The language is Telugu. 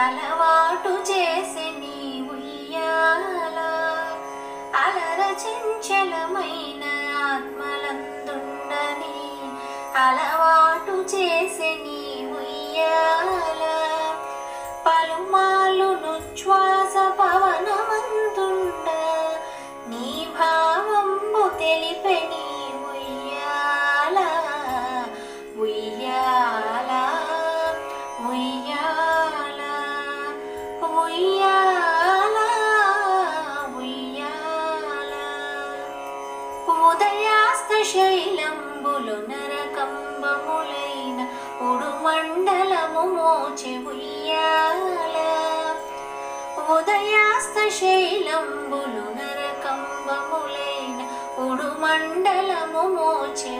అలవాటు చేసి నీ ఉయ్యాల అలర చెంచలమైన ఆత్మలందుండని అలవాటు చేసి నీ ఉదయాస్త శైలంబులు నరకంబములైన ఉడుమండలము మోచి ఉయ్యాల. ఉదయాస్త శైలంబులు నరకంబములైన ఉడుమండలము మోచి